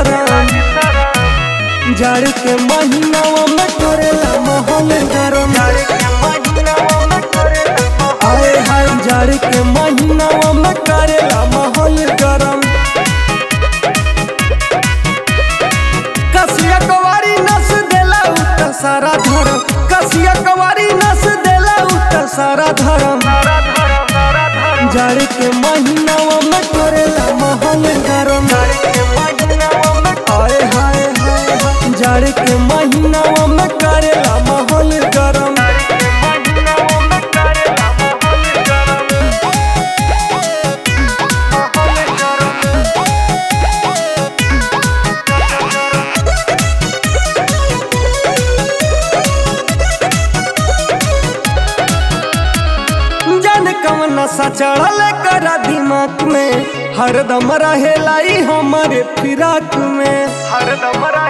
शरम जाड़ के महीनावा में करेला महल गरम। आए हाय, जाड़ के महीनावा में करेला महल गरम। कसिया कवारी नस देला उत सारा धरम। कसिया कवारी नस देला उत सारा धरम। जाड़ के महीनावा में करेला महल गरम। जाड़ के महीनावा में करेला महल गरम। नशा चढ़ल करा दिमाग में। हरदम रहेला हमारे फिराक में। हरदम रहेलाई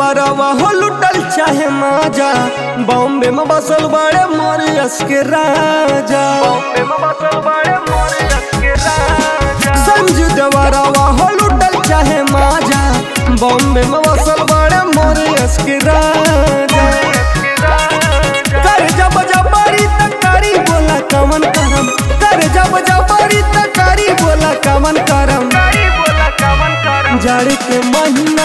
हो लुटल चाहे माजा। बॉम्बे में बसल बड़े मरियस के राजा। बॉम्बे में बसल बड़े मोर के राजा। संजू देवरवा हो लुटल चाहे माजा। बॉम्बे में बसल बड़े मरियस के राजा के राजा। कर जब जबरी तकारी बोला कमन करम। कर जब जबरी तकारी बोला कमन करम। करम। के महीनावा